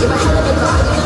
どうぞ。